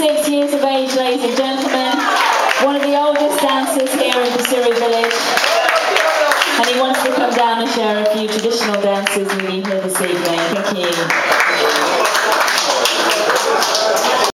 Six years of age, ladies and gentlemen. One of the oldest dancers here in Pissouri Village. And he wants to come down and share a few traditional dances with you here this evening. Thank you.